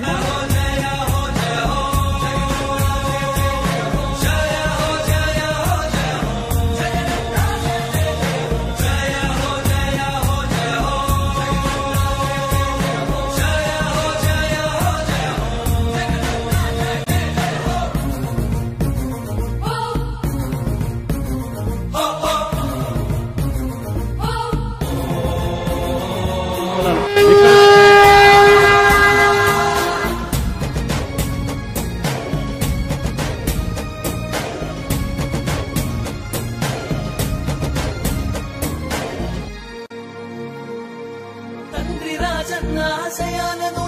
南方那这样的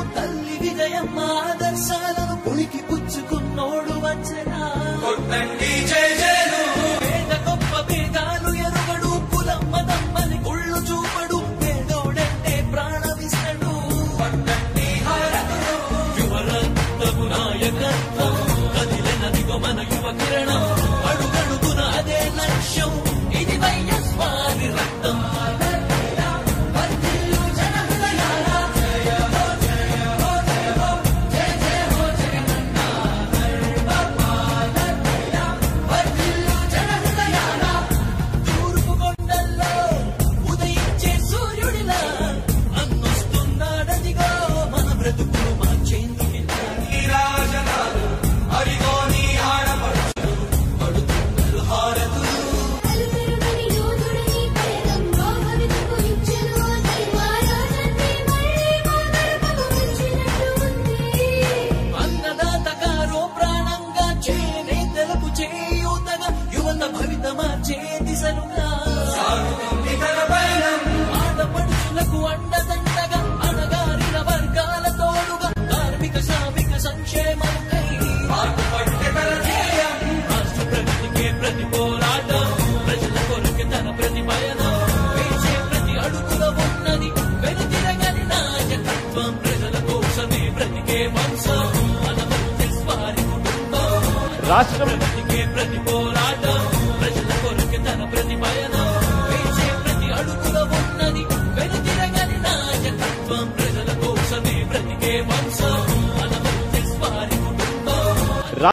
కోసమే బ్రతికే వంశం అలవర్తిస్ వారి కుటుంబం. రాష్ట్రం బ్రతికే ప్రతి పోరాటం ప్రజల కొరకు తన ప్రతి భయనం వేసే ప్రతి అడుగులో ఉన్నది వెనుతిరగని నాయకత్వం. ప్రజల కోసమే బ్రతికే వంశం